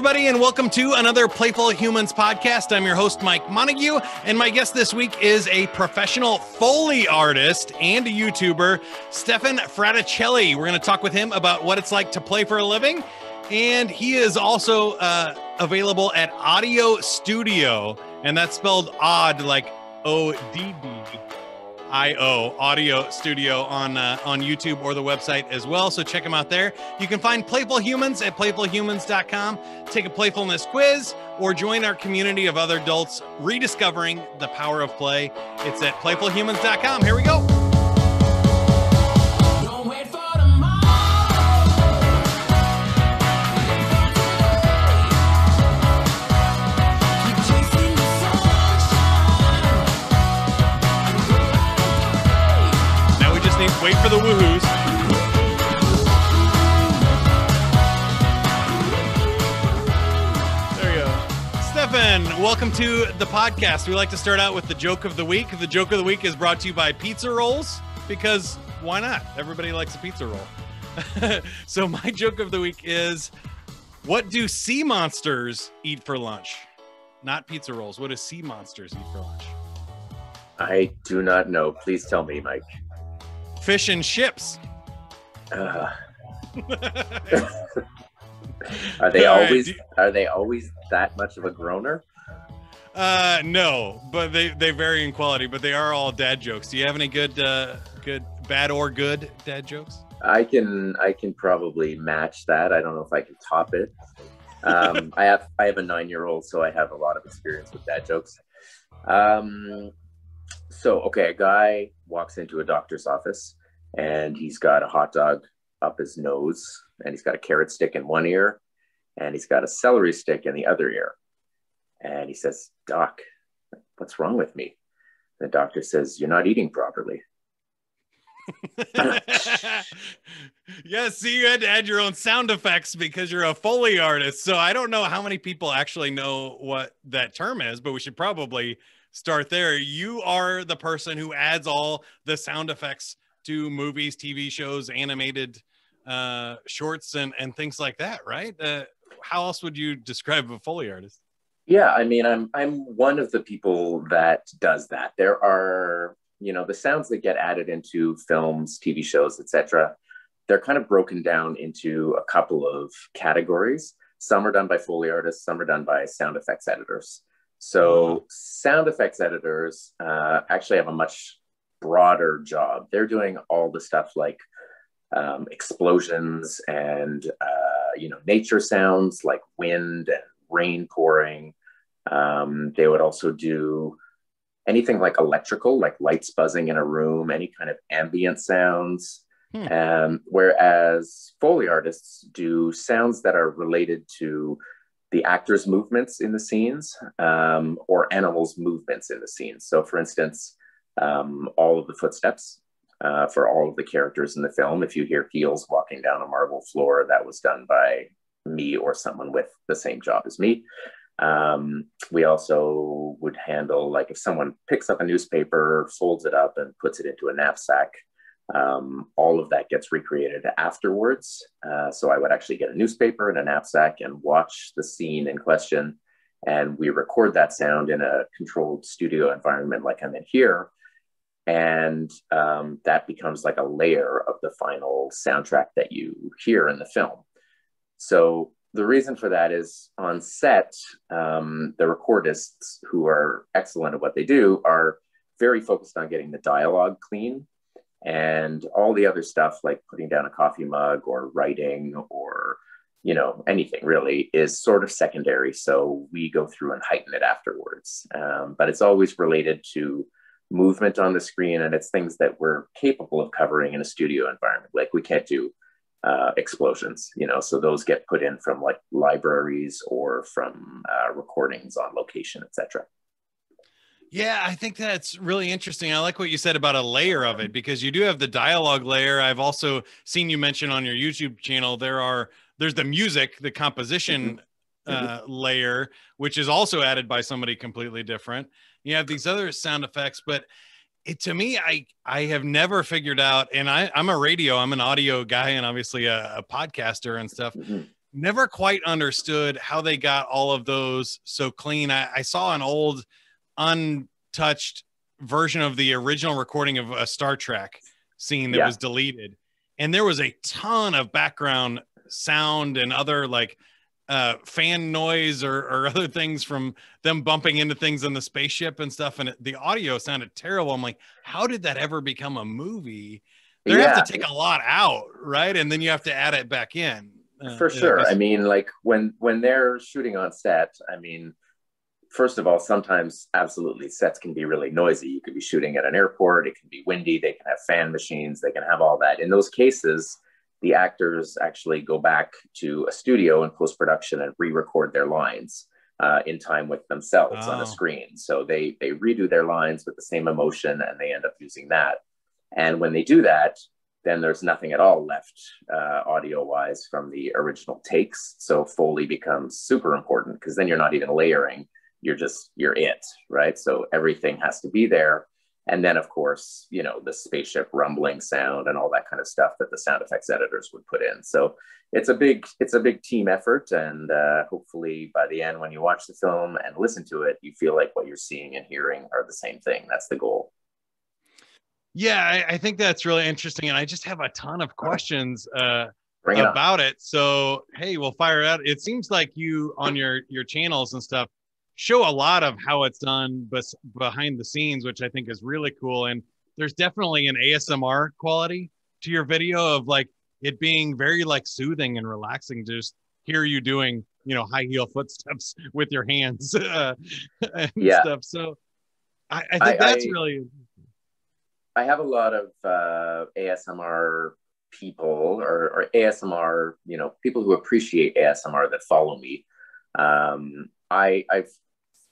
everybody, and welcome to another Playful Humans podcast. I'm your host, Mike Montague, and my guest this week is a professional Foley artist and YouTuber, Stefan Fraticelli. We're going to talk with him about what it's like to play for a living, and he is also uh, available at Oddio Studio, and that's spelled odd like O D D IO Oddio Studio on uh, on YouTube or the website as well. So check them out there. You can find Playful Humans at playfulhumans.com. Take a playfulness quiz or join our community of other adults rediscovering the power of play. It's at playfulhumans.com. Here we go. Wait for the woohoos. There you go. Stefan, welcome to the podcast. We like to start out with the joke of the week. The joke of the week is brought to you by Pizza Rolls because why not? Everybody likes a pizza roll. so, my joke of the week is what do sea monsters eat for lunch? Not pizza rolls. What do sea monsters eat for lunch? I do not know. Please tell me, Mike fish and ships. Uh, are they All always right. are they always that much of a groaner? Uh, no, but they they vary in quality. But they are all dad jokes. Do you have any good uh, good bad or good dad jokes? I can I can probably match that. I don't know if I can top it. Um, I have I have a nine year old, so I have a lot of experience with dad jokes. Um, so okay, a guy walks into a doctor's office and he's got a hot dog up his nose and he's got a carrot stick in one ear and he's got a celery stick in the other ear. And he says, Doc, what's wrong with me? The doctor says, You're not eating properly. yeah, see, you had to add your own sound effects because you're a Foley artist. So I don't know how many people actually know what that term is, but we should probably start there. You are the person who adds all the sound effects to movies, TV shows, animated uh, shorts, and and things like that, right? Uh, how else would you describe a Foley artist? Yeah, I mean, I'm I'm one of the people that does that. There are, you know, the sounds that get added into films, TV shows, etc. They're kind of broken down into a couple of categories. Some are done by Foley artists, some are done by sound effects editors. So, mm-hmm. sound effects editors uh, actually have a much broader job. They're doing all the stuff like um, explosions and uh, you know nature sounds like wind and rain pouring. Um, they would also do anything like electrical, like lights buzzing in a room, any kind of ambient sounds. Hmm. Um, whereas Foley artists do sounds that are related to the actors' movements in the scenes um, or animals' movements in the scenes. So, for instance, um, all of the footsteps uh, for all of the characters in the film. If you hear heels walking down a marble floor, that was done by me or someone with the same job as me. Um, we also would handle, like, if someone picks up a newspaper, folds it up, and puts it into a knapsack, um, all of that gets recreated afterwards. Uh, so I would actually get a newspaper and a knapsack and watch the scene in question. And we record that sound in a controlled studio environment like I'm in here and um, that becomes like a layer of the final soundtrack that you hear in the film. So the reason for that is on set, um, the recordists who are excellent at what they do are very focused on getting the dialogue clean. And all the other stuff like putting down a coffee mug or writing or you know anything really is sort of secondary. So we go through and heighten it afterwards. Um, but it's always related to movement on the screen and it's things that we're capable of covering in a studio environment like we can't do uh, explosions you know so those get put in from like libraries or from uh, recordings on location etc yeah, I think that's really interesting. I like what you said about a layer of it because you do have the dialogue layer. I've also seen you mention on your YouTube channel there are there's the music, the composition mm-hmm. uh, mm-hmm. layer, which is also added by somebody completely different you have these other sound effects but it to me i i have never figured out and i i'm a radio i'm an audio guy and obviously a, a podcaster and stuff mm-hmm. never quite understood how they got all of those so clean. I, I saw an old untouched version of the original recording of a Star Trek scene that yeah. was deleted. And there was a ton of background sound and other like uh, fan noise or, or other things from them bumping into things in the spaceship and stuff. And it, the audio sounded terrible. I'm like, how did that ever become a movie? They yeah. have to take a lot out, right? And then you have to add it back in. Uh, For sure. I mean, like when when they're shooting on set, I mean, first of all, sometimes absolutely sets can be really noisy. You could be shooting at an airport, it can be windy, they can have fan machines, they can have all that. In those cases, the actors actually go back to a studio in post production and re record their lines. Uh, in time with themselves oh. on a screen. So they they redo their lines with the same emotion and they end up using that. And when they do that, then there's nothing at all left uh, audio wise from the original takes. So Foley becomes super important because then you're not even layering you're just you're it right so everything has to be there and then of course you know the spaceship rumbling sound and all that kind of stuff that the sound effects editors would put in. So it's a big it's a big team effort. And uh, hopefully by the end when you watch the film and listen to it you feel like what you're seeing and hearing are the same thing. That's the goal. Yeah i, I think that's really interesting. And i just have a ton of questions uh, about it. So hey we'll fire it out. It seems like you on your your channels and stuff show a lot of how it's done bes- behind the scenes, which I think is really cool. And there's definitely an ASMR quality to your video of like it being very like soothing and relaxing to just hear you doing, you know, high heel footsteps with your hands uh, and yeah. stuff. So I, I think I, that's I, really. I have a lot of uh, ASMR people or, or ASMR, you know, people who appreciate ASMR that follow me. Um, I, I've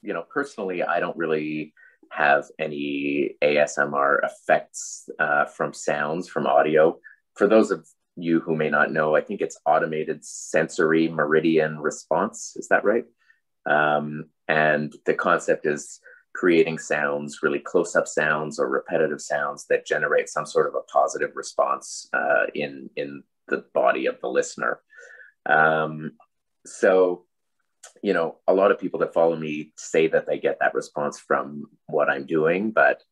you know, personally, I don't really have any ASMR effects uh, from sounds from audio. For those of you who may not know, I think it's automated sensory meridian response. Is that right? Um, and the concept is creating sounds, really close up sounds or repetitive sounds that generate some sort of a positive response uh, in, in the body of the listener. Um, so you know, a lot of people that follow me say that they get that response from what I'm doing, but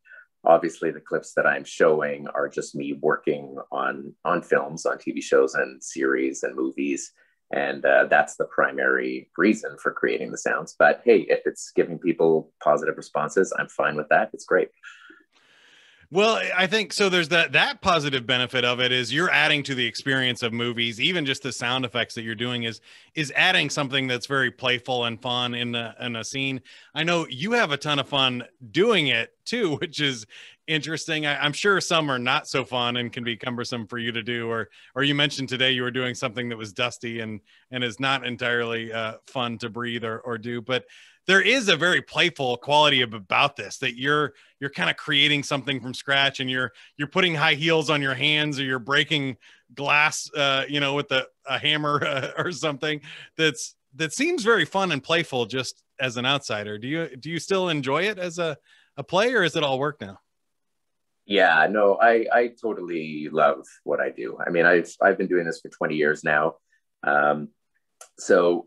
obviously the clips that I'm showing are just me working on on films, on TV shows and series and movies, and uh, that's the primary reason for creating the sounds. But hey, if it's giving people positive responses, I'm fine with that. It's great. Well, I think so. There's that that positive benefit of it is you're adding to the experience of movies. Even just the sound effects that you're doing is is adding something that's very playful and fun in a, in a scene. I know you have a ton of fun doing it too, which is interesting. I, am sure some are not so fun and can be cumbersome for you to do. Or or you mentioned today you were doing something that was dusty and and is not entirely uh, fun to breathe or or do, but there is a very playful quality of, about this that you're you're kind of creating something from scratch and you're you're putting high heels on your hands or you're breaking glass uh, you know with a, a hammer uh, or something that's that seems very fun and playful just as an outsider. Do you do you still enjoy it as a, a player or is it all work now? Yeah no i i totally love what i do. I mean i've i've been doing this for 20 years now. Um, so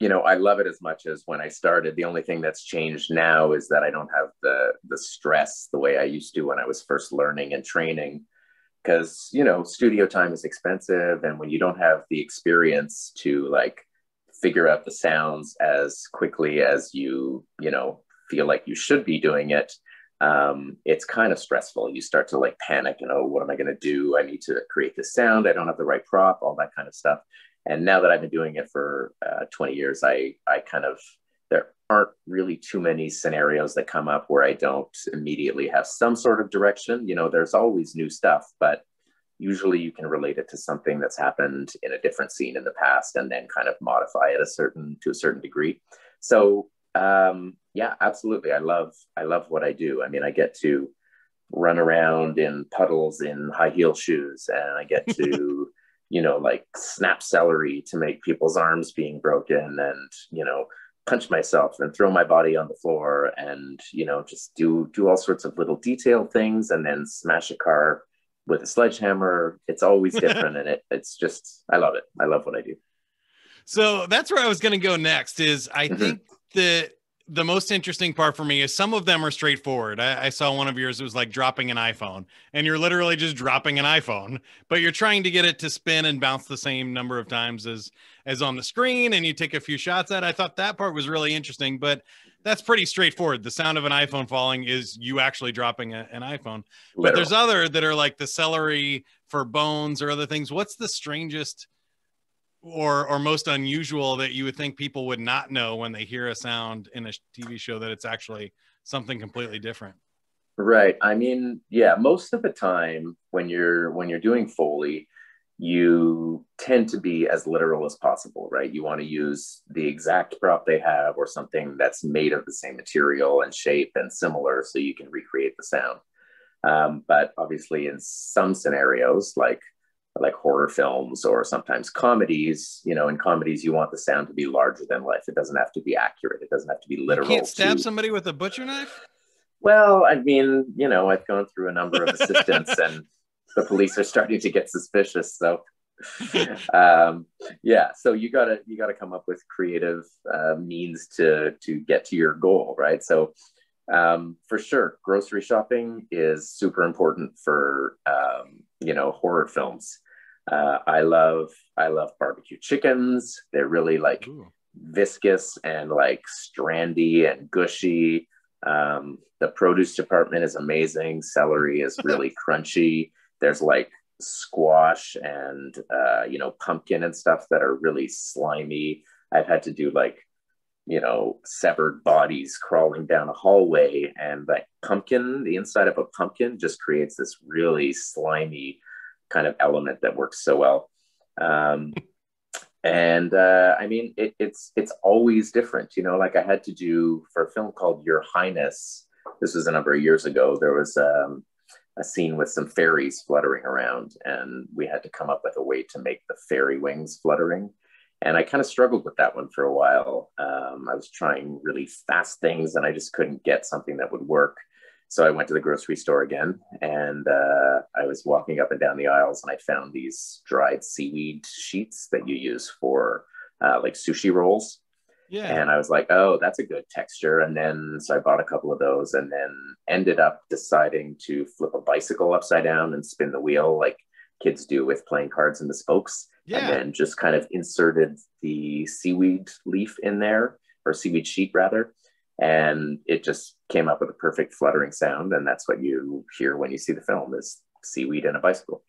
you know, I love it as much as when I started. The only thing that's changed now is that I don't have the the stress the way I used to when I was first learning and training. Because you know, studio time is expensive, and when you don't have the experience to like figure out the sounds as quickly as you you know feel like you should be doing it, um, it's kind of stressful. You start to like panic, you know, what am I going to do? I need to create this sound. I don't have the right prop, all that kind of stuff and now that I've been doing it for uh, 20 years, I I kind of there aren't really too many scenarios that come up where I don't immediately have some sort of direction. You know, there's always new stuff, but usually you can relate it to something that's happened in a different scene in the past and then kind of modify it a certain to a certain degree. So um, yeah, absolutely. I love I love what I do. I mean, I get to run around in puddles in high heel shoes and I get to you know, like snap celery to make people's arms being broken and, you know, punch myself and throw my body on the floor and, you know, just do do all sorts of little detailed things and then smash a car with a sledgehammer. It's always different and it it's just I love it. I love what I do. So that's where I was going to go next. Is I Mhm. think the the most interesting part for me is some of them are straightforward. I, I saw one of yours. It was like dropping an iPhone, and you're literally just dropping an iPhone, but you're trying to get it to spin and bounce the same number of times as as on the screen, and you take a few shots at. it. I thought that part was really interesting, but that's pretty straightforward. The sound of an iPhone falling is you actually dropping a, an iPhone. But there's other that are like the celery for bones or other things. What's the strangest or or most unusual that you would think people would not know when they hear a sound in a TV show that it's actually something completely different? Right. I mean, yeah, most of the time when you're when you're doing Foley, you tend to be as literal as possible, right? You want to use the exact prop they have or something that's made of the same material and shape and similar so you can recreate the sound. Um, but obviously in some scenarios like like horror films or sometimes comedies, you know, in comedies you want the sound to be larger than life. It doesn't have to be accurate. It doesn't have to be literal. You can't stab to- somebody with a butcher knife? well, I mean, you know, I've gone through a number of assistants and the police are starting to get suspicious. So um, yeah, so you gotta you gotta come up with creative uh, means to to get to your goal, right? So um, for sure, grocery shopping is super important for um, you know horror films. Uh, I love I love barbecue chickens. They're really like Ooh. viscous and like strandy and gushy. Um, the produce department is amazing. Celery is really crunchy. There's like squash and uh, you know pumpkin and stuff that are really slimy. I've had to do like you know severed bodies crawling down a hallway, and that pumpkin, the inside of a pumpkin, just creates this really slimy kind of element that works so well. Um, and uh, I mean, it, it's it's always different. You know, like I had to do for a film called Your Highness. This was a number of years ago. There was um, a scene with some fairies fluttering around, and we had to come up with a way to make the fairy wings fluttering. And I kind of struggled with that one for a while. Um, I was trying really fast things, and I just couldn't get something that would work. So I went to the grocery store again, and uh, I was walking up and down the aisles, and I found these dried seaweed sheets that you use for uh, like sushi rolls. Yeah. And I was like, oh, that's a good texture. And then so I bought a couple of those and then ended up deciding to flip a bicycle upside down and spin the wheel like kids do with playing cards in the spokes. And then just kind of inserted the seaweed leaf in there or seaweed sheet rather. And it just came up with a perfect fluttering sound. And that's what you hear when you see the film is seaweed and a bicycle.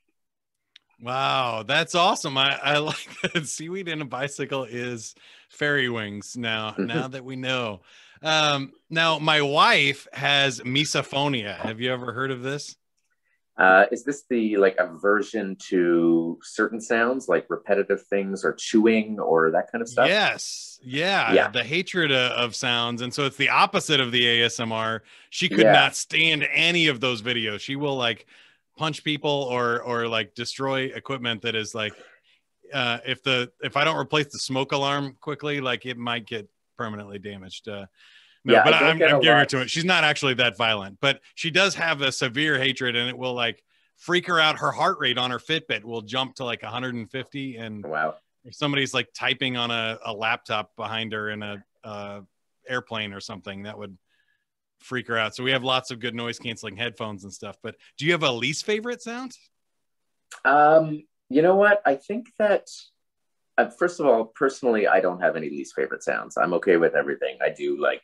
Wow, that's awesome. I, I like that seaweed in a bicycle is fairy wings now, Mhm. now that we know. Um, now my wife has misophonia. Have you ever heard of this? Uh, is this the like aversion to certain sounds, like repetitive things or chewing or that kind of stuff? Yes. Yeah. Yeah. The hatred of, of sounds. And so it's the opposite of the ASMR. She could Yeah. not stand any of those videos. She will like punch people or or like destroy equipment that is like uh if the if I don't replace the smoke alarm quickly, like it might get permanently damaged. Uh no, Yeah, but don't I'm, get a I'm giving her to it. She's not actually that violent, but she does have a severe hatred and it will like freak her out. Her heart rate on her Fitbit will jump to like 150 and Wow. if somebody's like typing on a, a laptop behind her in a uh, airplane or something that would freak her out so we have lots of good noise canceling headphones and stuff but do you have a least favorite sound Um, you know what? I think that uh, first of all, personally, I don't have any least favorite sounds. I'm okay with everything. I do like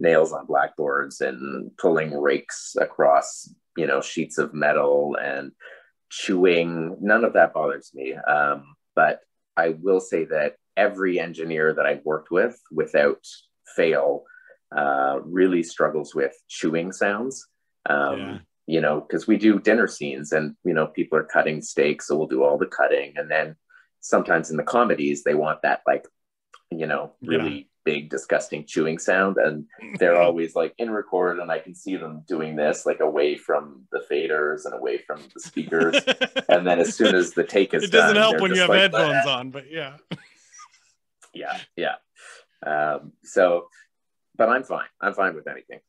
nails on blackboards and pulling rakes across, you know, sheets of metal and chewing. None of that bothers me. Um, but I will say that every engineer that I've worked with, without fail, uh, really struggles with chewing sounds. Um, Yeah. You know, because we do dinner scenes and, you know, people are cutting steaks, so we'll do all the cutting. And then sometimes in the comedies, they want that, like, you know, really big, disgusting chewing sound. And they're always like in record, and I can see them doing this, like away from the faders and away from the speakers. and then as soon as the take is it doesn't done, help when you have like, headphones on but yeah yeah yeah um, so but i'm fine i'm fine with anything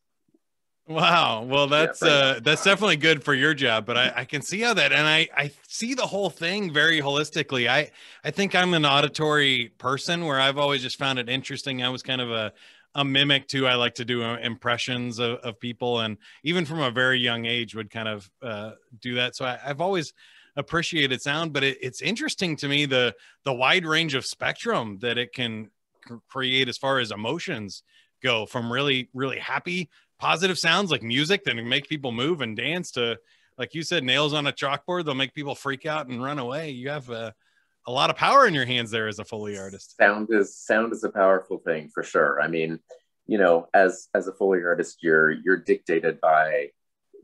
Wow. Well, that's yeah, uh, that's definitely good for your job, but I, I can see how that, and I I see the whole thing very holistically. I I think I'm an auditory person where I've always just found it interesting. I was kind of a a mimic too. I like to do uh, impressions of, of people, and even from a very young age would kind of uh, do that. So I, have always appreciated sound, but it, it's interesting to me the the wide range of spectrum that it can create as far as emotions go, from really really happy positive sounds like music that make people move and dance to like you said nails on a chalkboard they'll make people freak out and run away. You have a, a lot of power in your hands there as a foley artist. Sound is sound is a powerful thing for sure. I mean you know as as a foley artist you're you're dictated by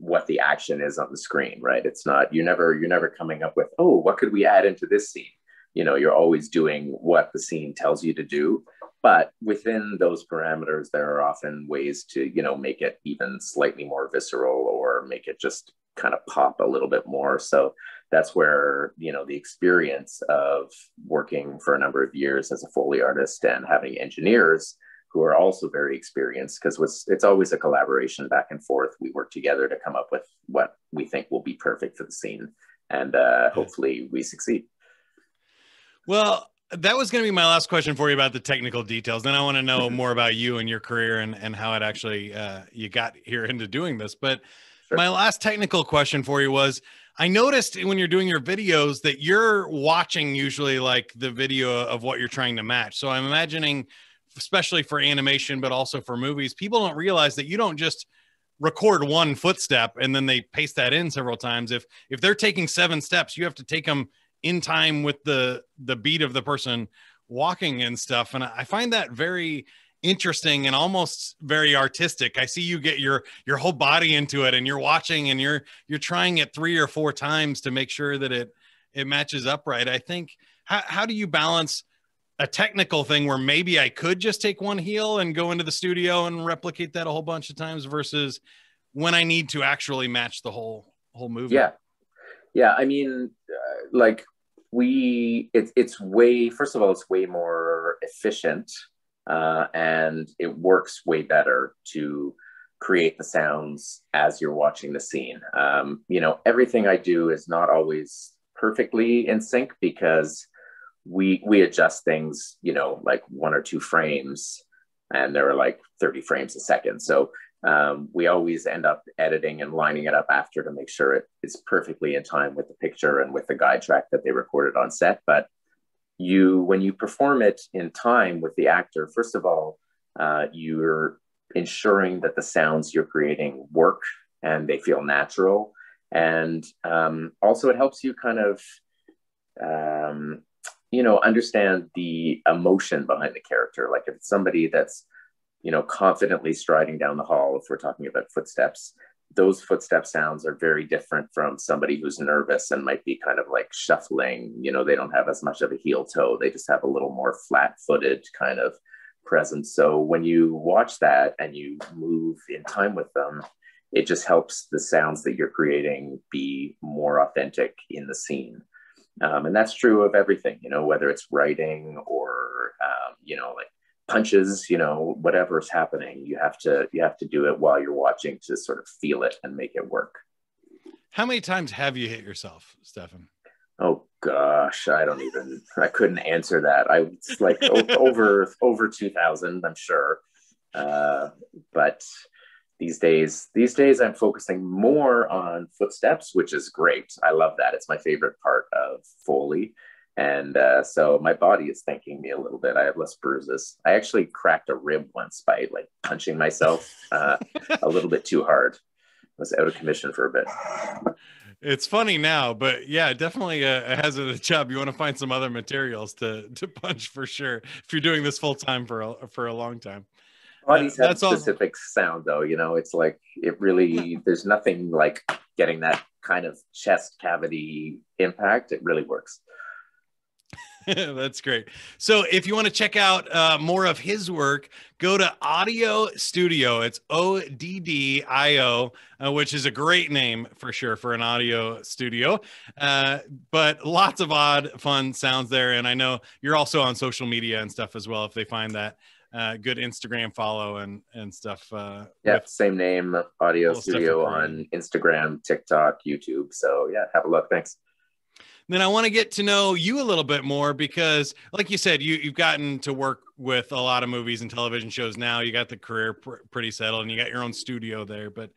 what the action is on the screen right? It's not you never you're never coming up with oh what could we add into this scene? You know you're always doing what the scene tells you to do but within those parameters there are often ways to you know make it even slightly more visceral or make it just kind of pop a little bit more. So that's where you know the experience of working for a number of years as a foley artist and having engineers who are also very experienced because it's, it's always a collaboration back and forth. We work together to come up with what we think will be perfect for the scene and uh, hopefully we succeed. Well that was going to be my last question for you about the technical details. Then I want to know more about you and your career and, and how it actually uh, you got here into doing this. But sure. my last technical question for you was I noticed when you're doing your videos that you're watching usually like the video of what you're trying to match. So I'm imagining, especially for animation, but also for movies, people don't realize that you don't just record one footstep and then they paste that in several times. If if they're taking seven steps, you have to take them in time with the the beat of the person walking and stuff. And i find that very interesting and almost very artistic. I see you get your your whole body into it and you're watching and you're you're trying it three or four times to make sure that it it matches up right. I think how, how do you balance a technical thing where maybe i could just take one heel and go into the studio and replicate that a whole bunch of times versus when i need to actually match the whole whole movie yeah. Yeah. I mean like we it, it's way first of all it's way more efficient uh, and it works way better to create the sounds as you're watching the scene. Um, you know everything i do is not always perfectly in sync because we we adjust things you know like one or two frames and there are like 30 frames a second. So um, we always end up editing and lining it up after to make sure it is perfectly in time with the picture and with the guide track that they recorded on set. But you, when you perform it in time with the actor, first of all, uh, you're ensuring that the sounds you're creating work and they feel natural. And um, also, it helps you kind of, um, you know, understand the emotion behind the character. Like if it's somebody that's you know, confidently striding down the hall, if we're talking about footsteps, those footstep sounds are very different from somebody who's nervous and might be kind of like shuffling. You know, they don't have as much of a heel toe, they just have a little more flat footed kind of presence. So when you watch that and you move in time with them, it just helps the sounds that you're creating be more authentic in the scene. Um, and that's true of everything, you know, whether it's writing or, um, you know, like punches you know whatever's happening you have to you have to do it while you're watching to sort of feel it and make it work. How many times have you hit yourself stefan? Oh gosh i don't even i couldn't answer that. I it's like over over 2000 i'm sure. Uh, but these days these days i'm focusing more on footsteps which is great. I love that. It's my favorite part of foley and uh, so my body is thanking me a little bit. I have less bruises. I actually cracked a rib once by like punching myself uh, a little bit too hard. I was out of commission for a bit. It's funny now, but yeah, definitely a, a hazardous job. You want to find some other materials to to punch for sure if you're doing this full time for a, for a long time. Bodies uh, have specific sound though. You know, it's like it really. There's nothing like getting that kind of chest cavity impact. It really works. That's great. So, if you want to check out uh, more of his work, go to Oddio Studio. It's O D D I O, uh, which is a great name for sure for an audio studio. Uh, but lots of odd, fun sounds there. And I know you're also on social media and stuff as well if they find that. uh, good Instagram follow and and stuff. Uh, yeah, same name, Oddio Studio on Instagram, TikTok, YouTube. So yeah, have a look. Thanks. Then I want to get to know you a little bit more because, like you said, you you've gotten to work with a lot of movies and television shows now. You got the career pr- pretty settled, and you got your own studio there. But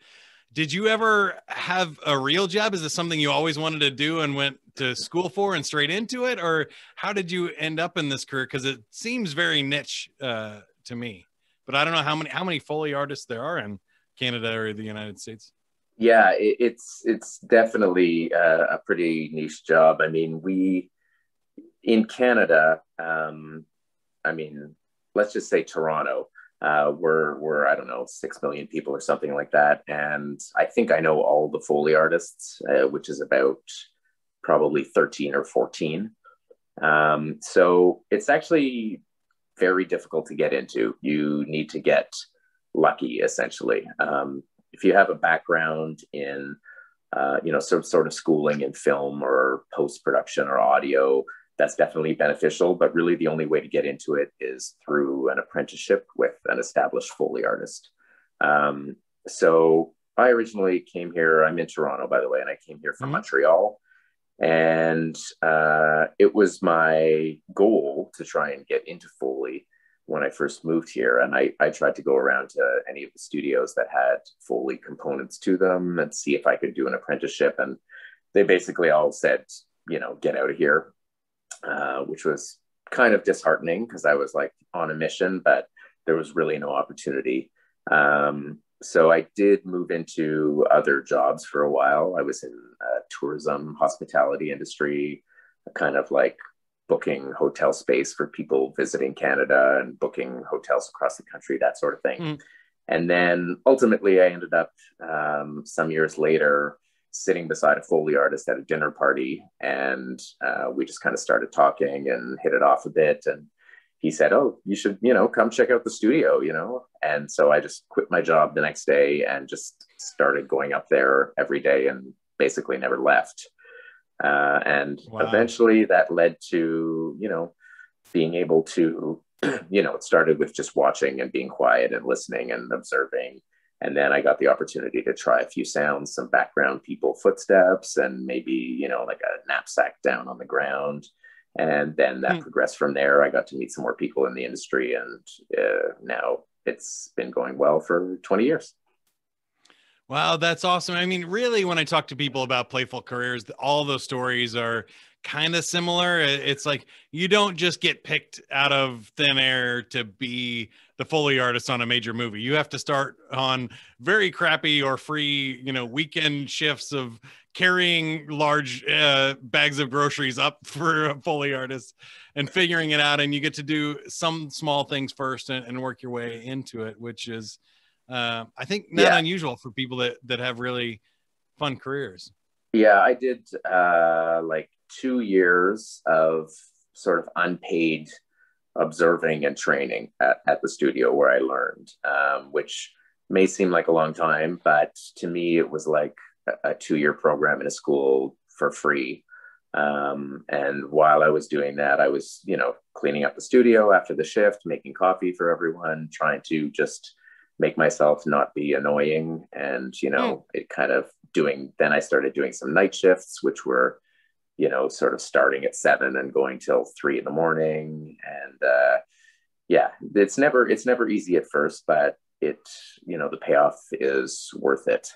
did you ever have a real job? Is this something you always wanted to do and went to school for and straight into it, or how did you end up in this career? Because it seems very niche uh, to me. But I don't know how many how many foley artists there are in Canada or the United States. Yeah, it, it's it's definitely uh, a pretty niche job. I mean, we in Canada, um, I mean, let's just say Toronto. Uh, we're we're I don't know six million people or something like that, and I think I know all the Foley artists, uh, which is about probably thirteen or fourteen. Um, so it's actually very difficult to get into. You need to get lucky, essentially. Um, if you have a background in, uh, you know, some sort of schooling in film or post production or audio, that's definitely beneficial. But really, the only way to get into it is through an apprenticeship with an established Foley artist. Um, so I originally came here. I'm in Toronto, by the way, and I came here from Mhm. Montreal. And uh, it was my goal to try and get into Foley when I first moved here. And I, I tried to go around to any of the studios that had Foley components to them and see if I could do an apprenticeship. And they basically all said, you know, get out of here, uh, which was kind of disheartening because I was like on a mission, but there was really no opportunity. Um, so I did move into other jobs for a while. I was in uh, tourism, hospitality industry, kind of like booking hotel space for people visiting Canada and booking hotels across the country, that sort of thing. Mm. And then ultimately, I ended up um, some years later sitting beside a Foley artist at a dinner party, and uh, we just kind of started talking and hit it off a bit. And he said, "Oh, you should, you know, come check out the studio," you know. And so I just quit my job the next day and just started going up there every day and basically never left. Uh, and Wow. eventually that led to, you know, being able to, you know, it started with just watching and being quiet and listening and observing. And then I got the opportunity to try a few sounds, some background people footsteps, and maybe, you know, like a knapsack down on the ground. And then that Hmm. progressed from there. I got to meet some more people in the industry, and uh, now it's been going well for 20 years. Wow, that's awesome. I mean, really, when I talk to people about playful careers, all those stories are kind of similar. It's like you don't just get picked out of thin air to be the Foley artist on a major movie. You have to start on very crappy or free, you know, weekend shifts of carrying large uh, bags of groceries up for a Foley artist and figuring it out. And you get to do some small things first and, and work your way into it, which is uh, I think not Yeah. unusual for people that that have really fun careers. Yeah, I did uh, like two years of sort of unpaid observing and training at, at the studio where I learned, um, which may seem like a long time, but to me, it was like a, a two year program in a school for free. Um, and while I was doing that, I was, you know, cleaning up the studio after the shift, making coffee for everyone, trying to just make myself not be annoying and you know it kind of doing then i started doing some night shifts which were you know sort of starting at seven and going till three in the morning. And uh yeah it's never it's never easy at first but it you know the payoff is worth it.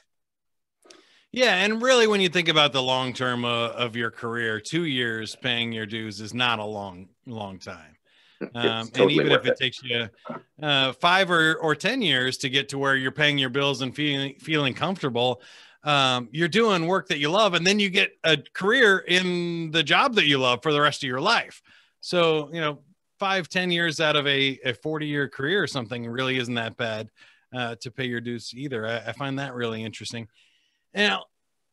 Yeah, and really, when you think about the long term uh, of your career, two years paying your dues is not a long, long time. Um, and even if worth it takes you uh, five or, or 10 years to get to where you're paying your bills and feeling, feeling comfortable, um, you're doing work that you love. And then you get a career in the job that you love for the rest of your life. So, you know, five, 10 years out of a, a 40 year career or something really isn't that bad uh, to pay your dues either. I, I find that really interesting. Now,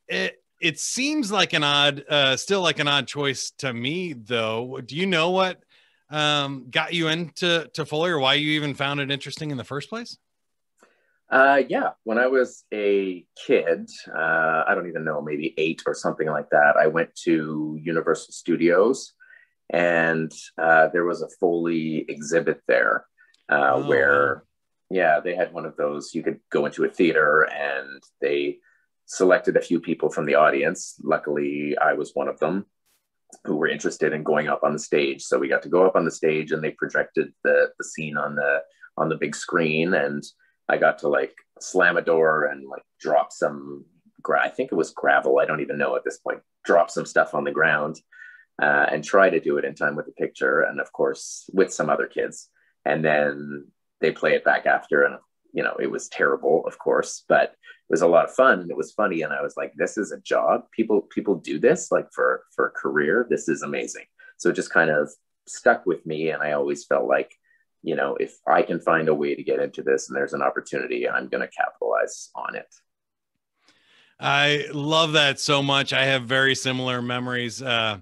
it, it seems like an odd, uh, still like an odd choice to me, though. Do you know what um, got you into to Foley, or why you even found it interesting in the first place? Uh, yeah, when I was a kid, uh, I don't even know, maybe eight or something like that, I went to Universal Studios and uh, there was a Foley exhibit there. uh, Oh, where, yeah, they had one of those. You could go into a theater and they selected a few people from the audience. Luckily, I was one of them who were interested in going up on the stage. So we got to go up on the stage and they projected the the scene on the on the big screen and I got to like slam a door and like drop some gra- I think it was gravel. I don't even know at this point. Drop some stuff on the ground uh, and try to do it in time with the picture and of course with some other kids. And then they play it back after and you know it was terrible of course but it was a lot of fun it was funny and i was like this is a job people people do this like for for a career this is amazing so it just kind of stuck with me and i always felt like you know if i can find a way to get into this and there's an opportunity i'm going to capitalize on it I love that so much. I have very similar memories. Uh,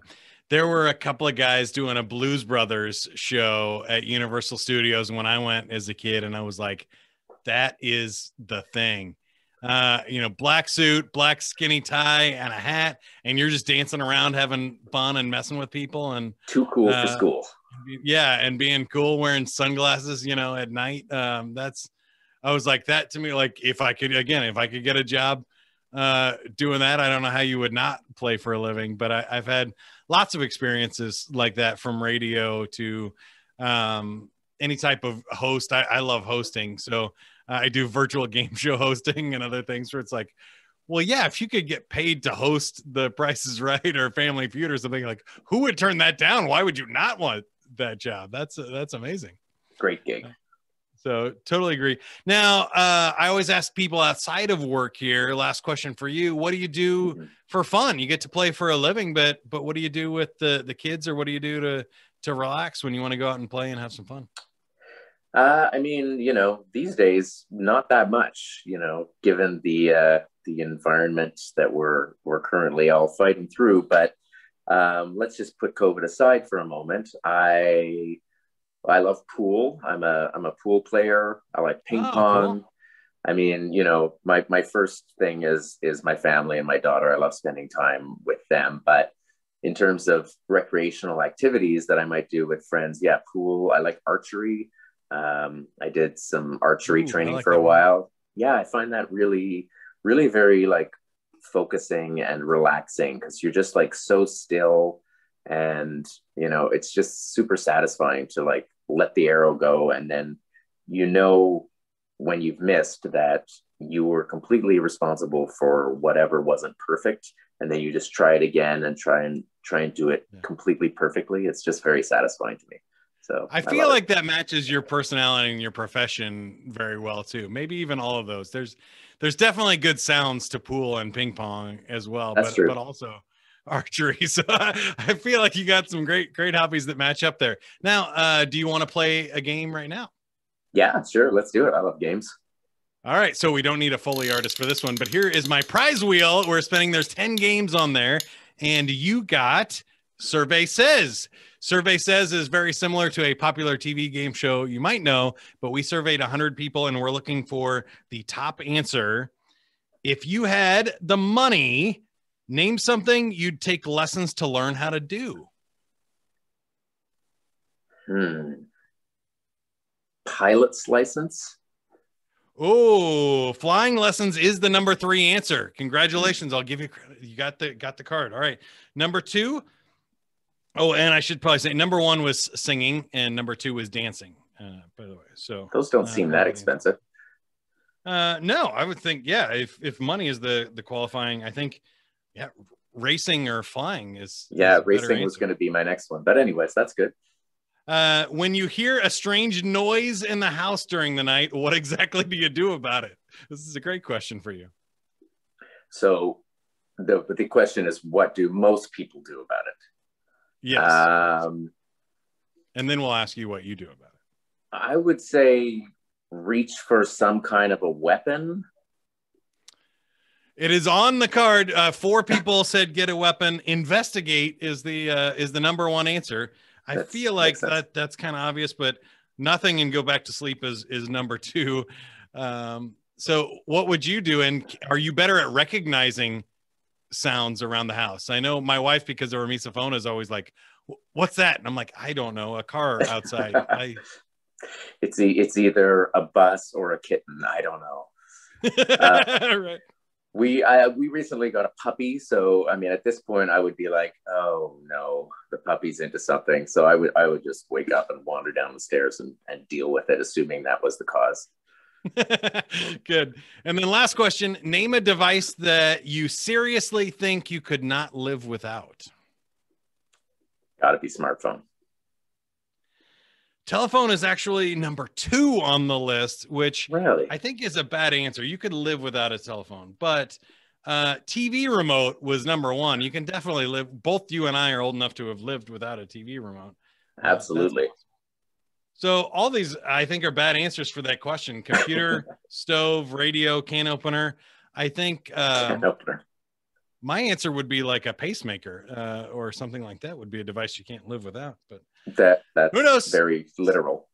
there were a couple of guys doing a Blues Brothers show at Universal Studios when I went as a kid, and I was like, that is the thing. Uh, you know, black suit, black skinny tie, and a hat, and you're just dancing around having fun and messing with people. And too cool Uh, for school yeah and being cool wearing sunglasses you know at night um that's i was like that to me like if i could again if i could get a job uh doing that i don't know how you would not play for a living but I, i've had lots of experiences like that from radio to um any type of host i, I love hosting so i do virtual game show hosting and other things where it's like well, yeah, if you could get paid to host the Price is Right or Family Feud or something like, who would turn that down? Why would you not want that job? That's that's amazing. great gig So totally agree. Now, uh, I always ask people outside of work here. Last question for you: What do you do Mhm. for fun? You get to play for a living, but but what do you do with the the kids, or what do you do to to relax when you want to go out and play and have some fun? Uh, I mean, you know, these days, not that much. You know, given the uh, the environment that we're we're currently all fighting through. But um, let's just put COVID aside for a moment. I I love pool. I'm a I'm a pool player. I like ping Oh, pong. I mean, you know, my my first thing is is my family and my daughter. I love spending time with them. But in terms of recreational activities that I might do with friends, yeah, pool. I like archery. Um, I did some archery Ooh, training like for a that one. while. Yeah, I find that really, really very like focusing and relaxing because you're just like so still. And you know it's just super satisfying to like let the arrow go. And then you know when you've missed that you were completely responsible for whatever wasn't perfect and then you just try it again and try and try and do it Yeah. completely perfectly it's just very satisfying to me so I feel love it. like that matches your personality and your profession very well too. Maybe even all of those. There's there's definitely good sounds to pool and ping pong as well, That's but true. but also archery. So I feel like you got some great great hobbies that match up there. Now, uh, do you want to play a game right now? yeah sure let's do it i love games All right, so we don't need a Foley artist for this one, but here is my prize wheel. We're spinning. There's 10 games on there, and you got Survey Says. Survey Says is very similar to a popular TV game show you might know, but we surveyed 100 people and we're looking for the top answer. If you had the money, name something you'd take lessons to learn how to do. hmm. pilot's license Oh, flying lessons is the number three answer. Congratulations. I'll give you credit. You got the got the card. All right. Number two. Oh, and I should probably say number one was singing and number two was dancing. Uh, by the way. So those don't Uh, seem that expensive uh no, I would think, yeah, if if money is the the qualifying, I think yeah, racing or flying is yeah is racing was going to be my next one but anyways that's good Uh, when you hear a strange noise in the house during the night, what exactly do you do about it? This is a great question for you. So the the question is, what do most people do about it? Yes. Um, and then we'll ask you what you do about it. I would say reach for some kind of a weapon. It is on the card. Uh, four people said get a weapon. Investigate is the uh, is the number one answer. I That's- feel like sense. that that's kind of obvious, but nothing and go back to sleep is is number two. Um, so what would you do? And are you better at recognizing sounds around the house? I know my wife, because of her misophonia, is always like, "What's that?" And I'm like, "I don't know. A car outside." I It's e- it's either a bus or a kitten. I don't know. Uh, right. We I, we recently got a puppy, so I mean, at this point, I would be like, oh no, the puppy's into something. So I would I would just wake up and wander down the stairs and, and deal with it, assuming that was the cause. Good. And then last question: Name a device that you seriously think you could not live without. Got to be smartphone. Telephone is actually number two on the list, which Really? I think is a bad answer. You could live without a telephone, but uh, TV remote was number one. You can definitely live. Both you and I are old enough to have lived without a TV remote. Uh, Absolutely. awesome. So all these, I think, are bad answers for that question. Computer, stove, radio, can opener. I think uh, Can opener. my answer would be like a pacemaker uh, or something like that. Would be a device you can't live without. But That that's Who knows? very literal.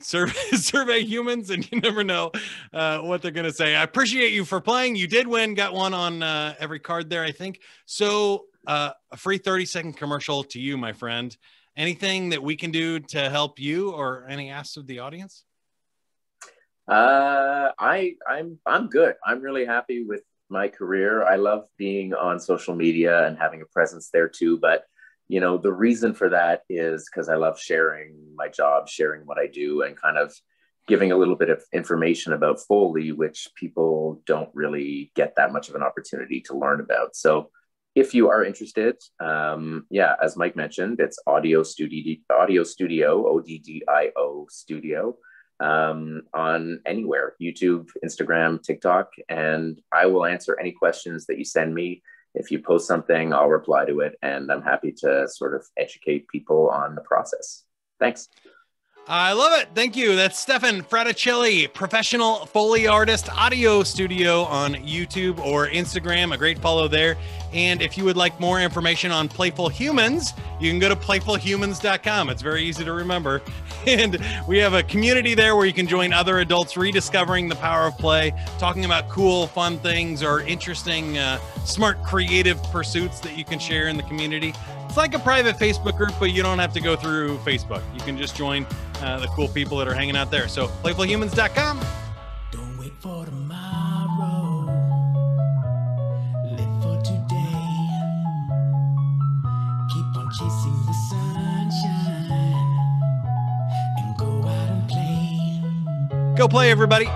survey survey humans and you never know uh, what they're going to say i appreciate you for playing you did win got one on uh, every card there i think so uh, a free 30 second commercial to you my friend anything that we can do to help you or any asks of the audience Uh, I I'm I'm good. I'm really happy with my career. I love being on social media and having a presence there too. But you know, the reason for that is because I love sharing my job, sharing what I do, and kind of giving a little bit of information about Foley, which people don't really get that much of an opportunity to learn about. So if you are interested, um, yeah, as Mike mentioned, it's Oddio Studio, Oddio Studio, O D D I O Studio um, on anywhere YouTube, Instagram, TikTok. And I will answer any questions that you send me. If you post something, I'll reply to it. And I'm happy to sort of educate people on the process. Thanks. I love it. Thank you. That's Stefan Fraticelli, professional Foley artist, Oddio Studio on YouTube or Instagram. A great follow there. And if you would like more information on Playful Humans, you can go to playfulhumans.com. It's very easy to remember. And we have a community there where you can join other adults rediscovering the power of play, talking about cool, fun things or interesting, uh, smart, creative pursuits that you can share in the community. It's like a private Facebook group, but you don't have to go through Facebook. You can just join uh, the cool people that are hanging out there. So, playfulhumans.com. Don't wait for tomorrow. Live for today. Keep on chasing the sunshine and go out and play. Go play, everybody.